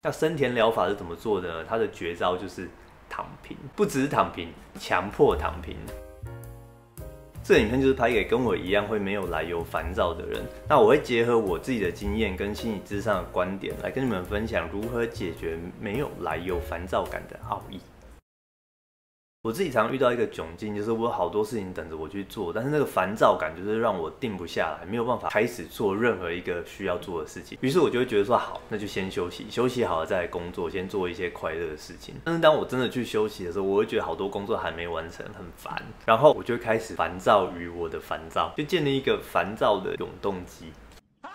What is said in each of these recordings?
那森田疗法是怎么做的呢？他的绝招就是躺平，不只是躺平，强迫躺平。这影片就是拍给跟我一样会没有来由烦躁的人。那我会结合我自己的经验跟心理智商的观点，来跟你们分享如何解决没有来由烦躁感的奥义。我自己常遇到一个窘境，就是我有好多事情等着我去做，但是那个烦躁感就是让我定不下来，没有办法开始做任何一个需要做的事情。于是我就会觉得说，好，那就先休息，休息好了再来工作，先做一些快乐的事情。但是当我真的去休息的时候，我会觉得好多工作还没完成，很烦，然后我就开始烦躁于我的烦躁，就建立一个烦躁的永动机。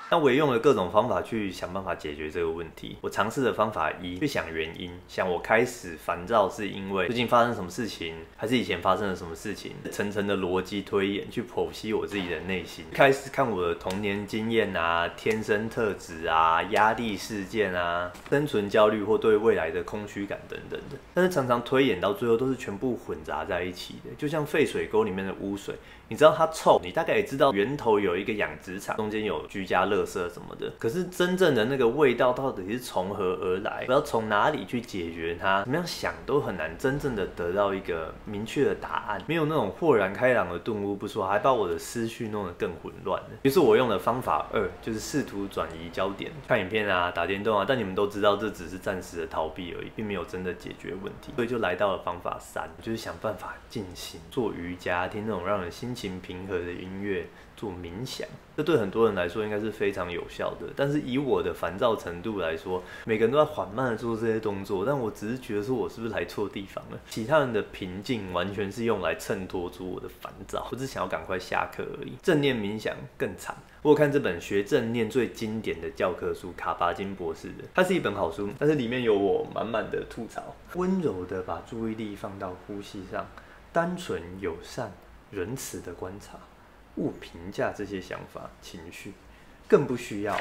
那我也用了各种方法去想办法解决这个问题。我尝试的方法一，去想原因，想我开始烦躁是因为最近发生什么事情，还是以前发生了什么事情？层层的逻辑推演，去剖析我自己的内心。开始看我的童年经验啊，天生特质啊，压力事件啊，生存焦虑或对未来的空虚感等等的。但是常常推演到最后都是全部混杂在一起的，就像废水沟里面的污水。你知道它臭，你大概也知道源头有一个养殖场，中间有居家垃圾什么的。可是真正的那个味道到底是从何而来？我要从哪里去解决它，怎么样想都很难真正的得到一个明确的答案。没有那种豁然开朗的顿悟不说，还把我的思绪弄得更混乱了。于是我用了方法二就是试图转移焦点，看影片啊，打电动啊。但你们都知道这只是暂时的逃避而已，并没有真的解决问题。所以就来到了方法三，就是想办法进行做瑜伽，听那种让人心情。平和的音乐做冥想，这对很多人来说应该是非常有效的。但是以我的烦躁程度来说，每个人都在缓慢的做这些动作，但我只是觉得说，我是不是来错地方了？其他人的平静完全是用来衬托出我的烦躁，我只想要赶快下课而已。正念冥想更惨，我看这本学正念最经典的教科书，卡巴金博士的，它是一本好书，但是里面有我满满的吐槽。温柔的把注意力放到呼吸上，单纯友善。仁慈的观察，勿评价这些想法、情绪，更不需要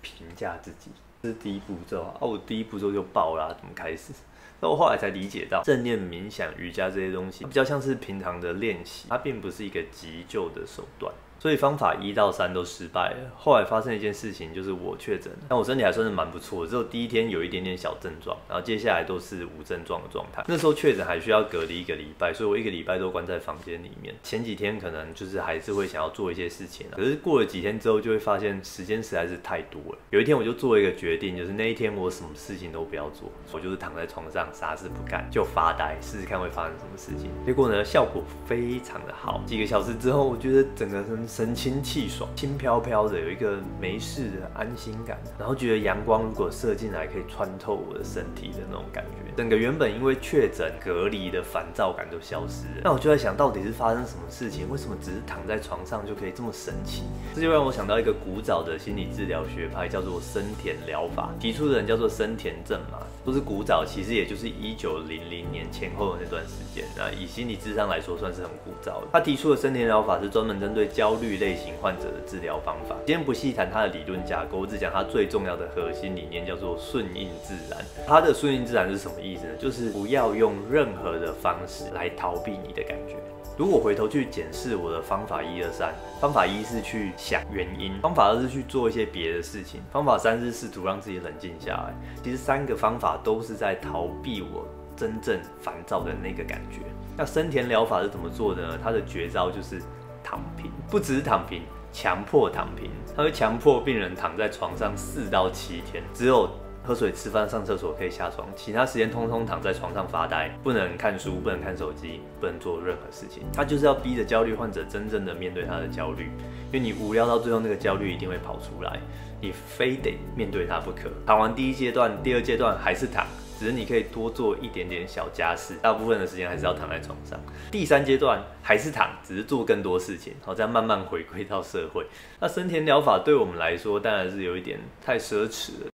评价自己。这是第一步骤啊！我第一步骤就爆了，怎么开始？那我后来才理解到，正念、冥想、瑜伽这些东西，比较像是平常的练习，它并不是一个急救的手段。所以方法一到三都失败了。后来发生一件事情，就是我确诊，但我身体还算是蛮不错，只有第一天有一点点小症状，然后接下来都是无症状的状态。那时候确诊还需要隔离一个礼拜，所以我一个礼拜都关在房间里面。前几天可能就是还是会想要做一些事情，可是过了几天之后，就会发现时间实在是太多了。有一天我就做一个决定，就是那一天我什么事情都不要做，我就是躺在床上啥事不干，就发呆，试试看会发生什么事情。结果呢，效果非常的好。几个小时之后，我觉得整个人。神清气爽，轻飘飘的，有一个没事的安心感，然后觉得阳光如果射进来，可以穿透我的身体的那种感觉。整个原本因为确诊隔离的烦躁感都消失了。那我就在想到底是发生什么事情？为什么只是躺在床上就可以这么神奇？这就让我想到一个古早的心理治疗学派，叫做森田疗法，提出的人叫做森田正嘛，都是古早，其实也就是一九零零年前后的那段时间。那以心理智商来说，算是很古早的。他提出的森田疗法是专门针对焦。虑类型患者的治疗方法，今天不细谈他的理论架构，我只讲他最重要的核心理念，叫做顺应自然。他的顺应自然是什么意思呢？就是不要用任何的方式来逃避你的感觉。如果回头去检视我的方法一二三，方法一是去想原因，方法二是去做一些别的事情，方法三是试图让自己冷静下来。其实三个方法都是在逃避我真正烦躁的那个感觉。那森田疗法是怎么做的呢？他的绝招就是。躺平不只是躺平，强迫躺平。他会强迫病人躺在床上四到七天，只有喝水、吃饭、上厕所可以下床，其他时间通通躺在床上发呆，不能看书，不能看手机，不能做任何事情。他就是要逼着焦虑患者真正的面对他的焦虑，因为你无聊到最后，那个焦虑一定会跑出来，你非得面对它不可。躺完第一阶段，第二阶段还是躺。只是你可以多做一点点小家事，大部分的时间还是要躺在床上。第三阶段还是躺，只是做更多事情，好再慢慢回归到社会。那生田疗法对我们来说当然是有一点太奢侈了。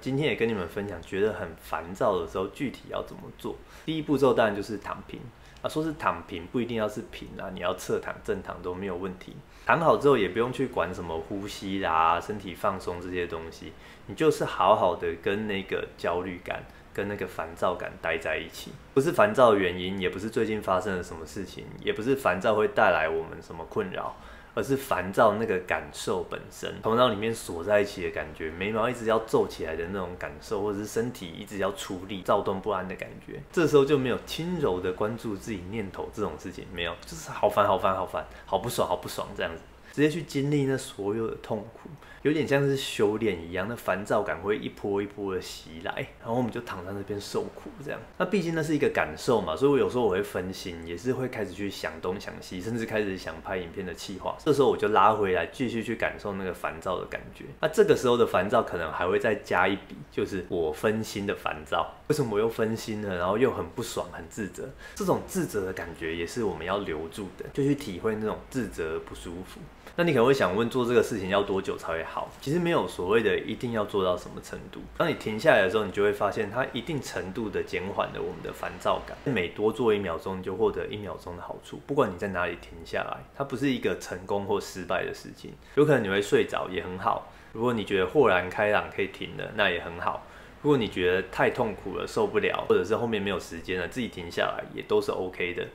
今天也跟你们分享，觉得很烦躁的时候具体要怎么做。第一步骤当然就是躺平。啊，说是躺平不一定要是平啊，你要侧躺、正躺都没有问题。躺好之后也不用去管什么呼吸啦、身体放松这些东西，你就是好好的跟那个焦虑感、跟那个烦躁感待在一起。不是烦躁的原因，也不是最近发生了什么事情，也不是烦躁会带来我们什么困扰。而是烦躁那个感受本身，头脑里面锁在一起的感觉，眉毛一直要皱起来的那种感受，或者是身体一直要出力、躁动不安的感觉。这时候就没有轻柔的关注自己念头这种事情，没有，就是好烦、好烦、好烦、好不爽、好不爽这样子，直接去经历那所有的痛苦。有点像是修炼一样，那烦躁感会一波一波的袭来，然后我们就躺在那边受苦这样。那毕竟那是一个感受嘛，所以我有时候我会分心，也是会开始去想东想西，甚至开始想拍影片的企划。这时候我就拉回来，继续去感受那个烦躁的感觉。那这个时候的烦躁可能还会再加一笔，就是我分心的烦躁。为什么我又分心了？然后又很不爽、很自责。这种自责的感觉也是我们要留住的，就去体会那种自责不舒服。那你可能会想问，做这个事情要多久才会好？其实没有所谓的一定要做到什么程度。当你停下来的时候，你就会发现它一定程度的减缓了我们的烦躁感。每多做一秒钟，你就获得一秒钟的好处。不管你在哪里停下来，它不是一个成功或失败的事情。有可能你会睡着，也很好。如果你觉得豁然开朗可以停了，那也很好。如果你觉得太痛苦了，受不了，或者是后面没有时间了，自己停下来也都是 OK 的。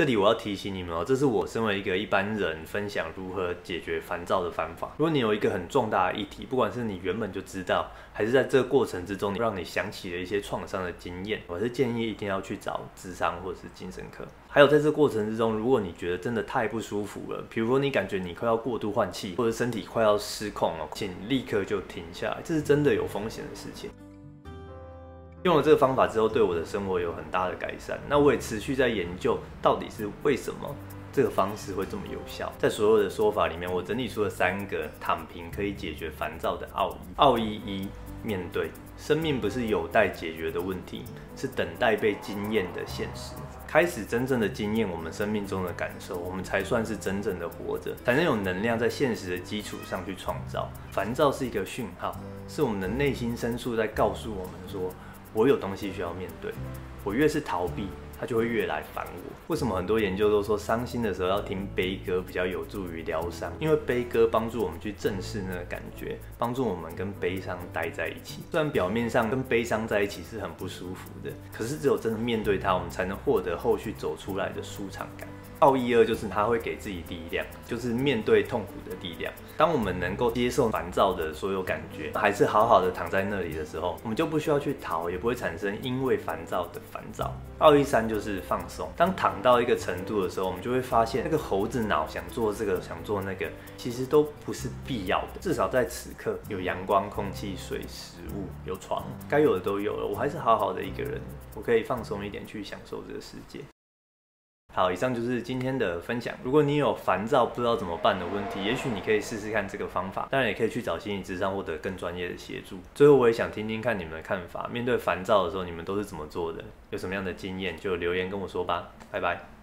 这里我要提醒你们哦，这是我身为一个一般人分享如何解决烦躁的方法。如果你有一个很重大的议题，不管是你原本就知道，还是在这个过程之中让你想起了一些创伤的经验，我是建议一定要去找智商或者是精神科。还有在这过程之中，如果你觉得真的太不舒服了，比如说你感觉你快要过度换气，或者身体快要失控了，请立刻就停下来，这是真的有风险的事情。用了这个方法之后，对我的生活有很大的改善。那我也持续在研究，到底是为什么这个方式会这么有效。在所有的说法里面，我整理出了三个躺平可以解决烦躁的奥义。奥义一：面对生命不是有待解决的问题，是等待被经验的现实。开始真正的经验我们生命中的感受，我们才算是真正的活着，才能有能量在现实的基础上去创造。烦躁是一个讯号，是我们的内心深处在告诉我们说。我有东西需要面对，我越是逃避，他就会越来烦我。为什么很多研究都说伤心的时候要听悲歌比较有助于疗伤？因为悲歌帮助我们去正视那个感觉，帮助我们跟悲伤待在一起。虽然表面上跟悲伤在一起是很不舒服的，可是只有真的面对它，我们才能获得后续走出来的舒畅感。奥义二就是他会给自己力量，就是面对痛苦的力量。当我们能够接受烦躁的所有感觉，还是好好的躺在那里的时候，我们就不需要去逃，也不会产生因为烦躁的烦躁。奥义三就是放松。当躺到一个程度的时候，我们就会发现那个猴子脑想做这个想做那个，其实都不是必要的。至少在此刻有阳光、空气、水、食物、有床，该有的都有了。我还是好好的一个人，我可以放松一点去享受这个世界。好，以上就是今天的分享。如果你有烦躁不知道怎么办的问题，也许你可以试试看这个方法。当然，也可以去找心理咨商获得更专业的协助。最后，我也想听听看你们的看法。面对烦躁的时候，你们都是怎么做的？有什么样的经验，就留言跟我说吧。拜拜。